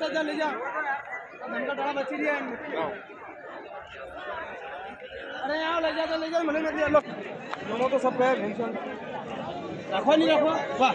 चल जा ले जा। हमका डाला बची दिया अरे, यहाँ ले जा तो ले जा। मैंने कर दिया लो दोनों तो सब गए भैंसन रखो नहीं, रखो। वाह।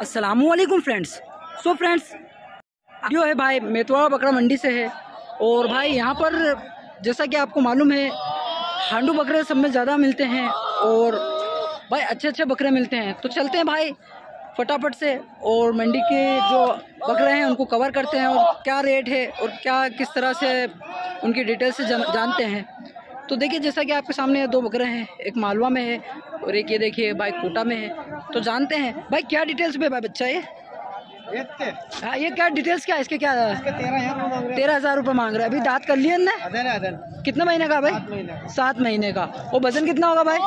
असलकुम फ्रेंड्स सो फ्रेंड्स जो है भाई मेतवा बकरा मंडी से है। और भाई यहाँ पर जैसा कि आपको मालूम है हांडू बकरे सब में ज़्यादा मिलते हैं और भाई अच्छे अच्छे बकरे मिलते हैं। तो चलते हैं भाई फटाफट से और मंडी के जो बकरे हैं उनको कवर करते हैं और क्या रेट है और क्या किस तरह से उनकी डिटेल से जान, जानते हैं। तो देखिए जैसा कि आपके सामने दो बकरे हैं एक मालवा में है और एक ये देखिए भाई कोटा में है। तो जानते हैं। भाई, क्या डिटेल्स पे भाई बच्चा ये? हाँ ये क्या डिटेल्स क्या है? इसके क्या, तेरह हज़ार रुपये मांग रहे हैं। अभी दांत कर लिए कितने महीने का भाई? सात महीने का। और वज़न कितना होगा भाई?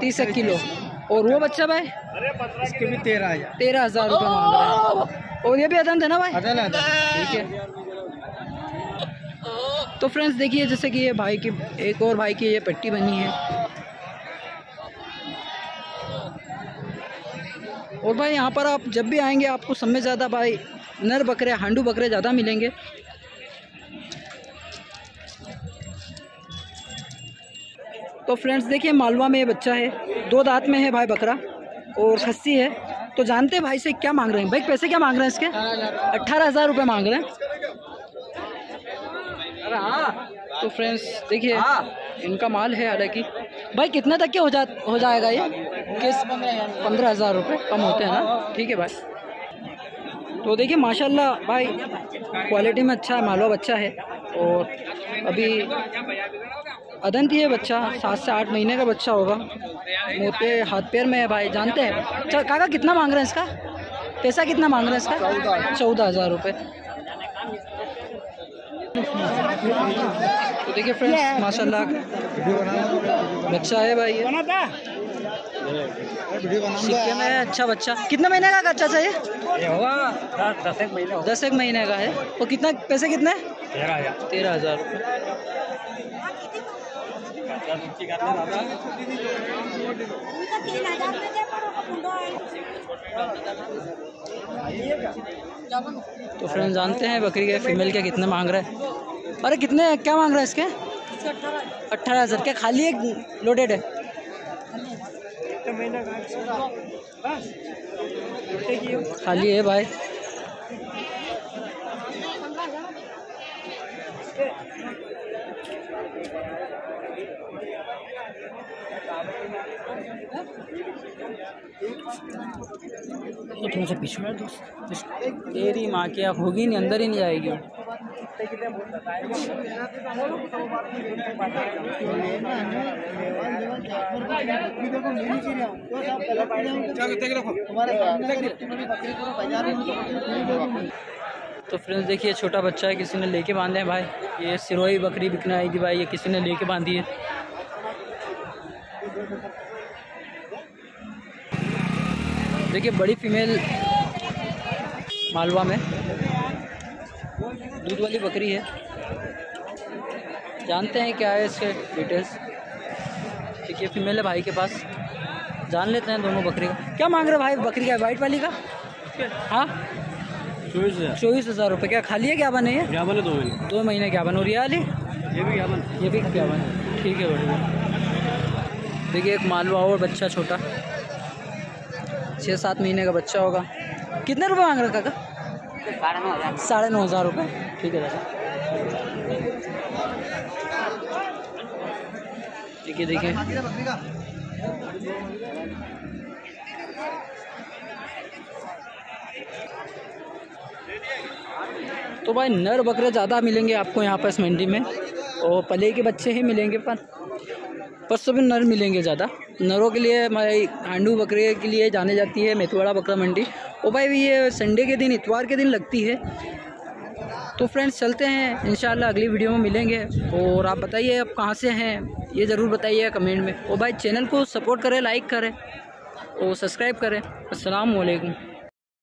तीस एक किलो। और वो बच्चा भाई? इसके भी तेरह हज़ार तेरह हज़ार रुपये मांग रहे हैं। और ये भी अदम थे ना भाई? ठीक है। तो फ्रेंड्स देखिए, जैसे कि ये भाई की, एक और भाई की ये पट्टी बनी है। और भाई, यहाँ पर आप जब भी आएँगे, आपको सब में ज़्यादा भाई, नर बकरे, हांडू बकरे ज़्यादा मिलेंगे। तो फ्रेंड्स, देखिए, मालवा में ये बच्चा है। दो दांत में है भाई बकरा और खस्सी है। तो जानते हैं भाई से क्या मांग रहे हैं? भाई, पैसे क्या मांग रहे हैं इसके? अट्ठारह हज़ार रुपये मांग रहे हैं। तो फ्रेंड्स देखिए इनका माल है हालाँकि। भाई कितने तक के हो जा हो जाएगा ये? किस पंद्रह हज़ार रुपये कम होते हैं ना? ठीक है भाई। तो देखिए माशाल्लाह भाई क्वालिटी में अच्छा है मालवा बच्चा है। और अभी अदंती है बच्चा सात से आठ महीने का बच्चा होगा। मोटे हाथ पैर में है भाई जानते हैं? चल काका कितना मांग रहे हैं इसका? पैसा कितना मांग रहे हैं इसका? चौदह हज़ार रुपये तो देखिए फ्रेंड्स माशाल्लाह बच्चा है भाई ये। सिक्के में है अच्छा बच्चा। कितने महीने का बच्चा चाहिए ये? होगा दस एक महीने दस एक महीने का है। और कितना पैसे कितने? तेरह हज़ार। तेरह हज़ार। तो फ्रेंड जानते हैं बकरी के फीमेल के कितने मांग रहे हैं? अरे कितने क्या मांग रहे हैं इसके? अट्ठारह हज़ार। क्या खाली एक लोडेड है? खाली है भाई। तो थोड़ा सा पीछे दोस्त तेरी माँ की होगी नहीं, अंदर ही नहीं तो फ्रेंड्स देखिए छोटा बच्चा है किसी ने लेके बांधे हैं भाई। ये सिरोही बकरी बिकने आई थी भाई ये किसी ने लेके बांधी है। देखिए बड़ी फीमेल मालवा में। दूध वाली बकरी है। जानते हैं क्या है इसके डिटेल्स ठीक है फीमेल है भाई के पास। जान लेते हैं दोनों बकरी का। क्या मांग रहे भाई? बकरी का वाइट वाली का? हाँ? चौबीस हज़ार। चौबीस हज़ार रुपये क्या खाली है क्या बने ये क्या बने? दो महीने। दो महीने क्या बन? और ये वाली? ये भी क्या बने? ये भी क्या बन? ठीक है बढ़िया। देखिए एक मालवा और बच्चा छोटा। छः सात महीने का बच्चा होगा। कितने रुपये मांग रखा का साढ़े नौ हज़ार रुपये ठीक है दादा। देखिए देखिए। तो भाई नर बकरे ज़्यादा मिलेंगे आपको यहाँ पर इस मंडी में। और पले के बच्चे ही मिलेंगे पर। परसों भी नर मिलेंगे ज़्यादा। नरों के लिए भाई हांडू बकरे के लिए जाने जाती है मेथवाड़ा बकरा मंडी। और भाई, ये संडे के दिन, इतवार के दिन लगती है। तो फ्रेंड्स, चलते हैं। इन अगली वीडियो में मिलेंगे। और आप बताइए, आप कहाँ से हैं? ये ज़रूर बताइए कमेंट में। और भाई, चैनल को सपोर्ट करें, लाइक करें और सब्सक्राइब करें। असलकुम